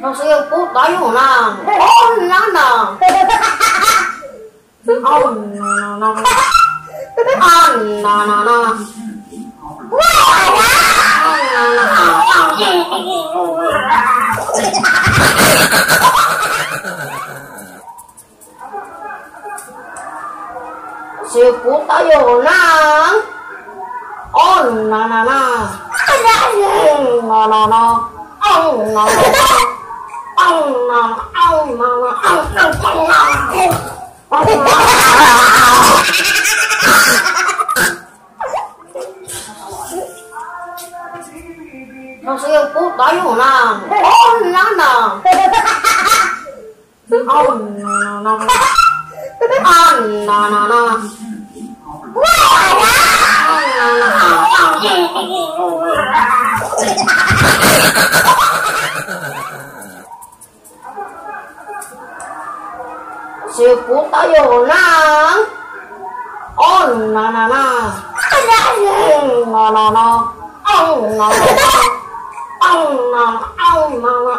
老师又不哪有了？哦，很烂的。啊啦啦啦！啊啦啦啦！哇呀！啊啦啦啦！水壶还有呢，哦啦啦啦！啊啊啊啊啊 no no no ông no ông no ông no no ông no no nó sẽ cố đá vô na ô na na ông no no no ông no no no nó nó nó si puta yo na oh na na na na na na oh na na oh na oh na na oh na na